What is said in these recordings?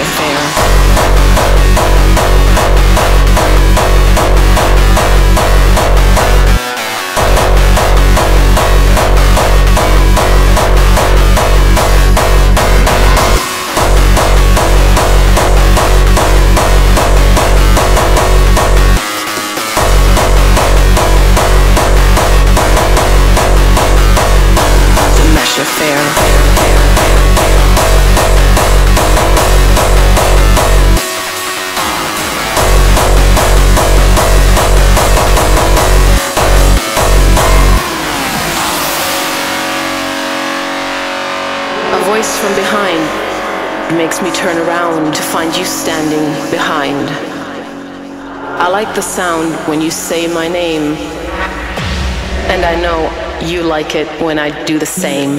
a from behind makes me turn around to find you standing behind. I like the sound when you say my name, and I know you like it when I do the same.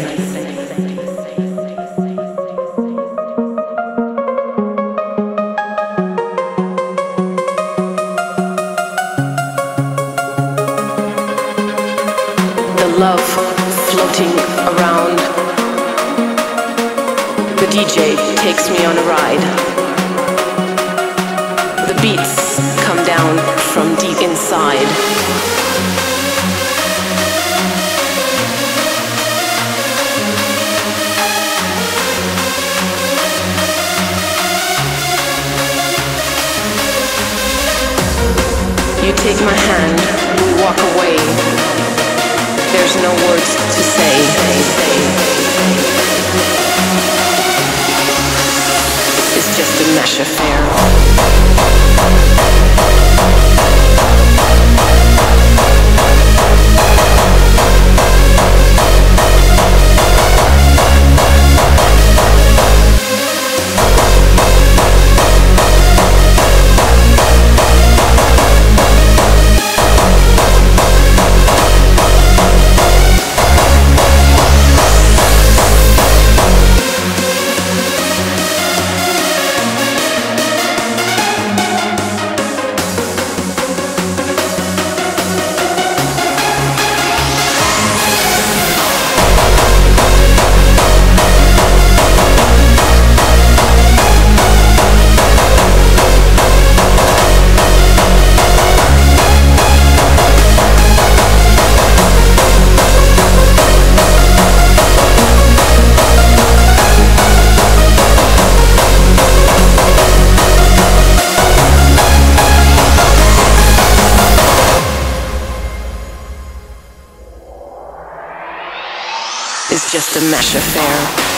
The love floating around. The DJ takes me on a ride. The beats come down from deep inside. You take my hand, we walk away. There's no words to say. Mesh affair.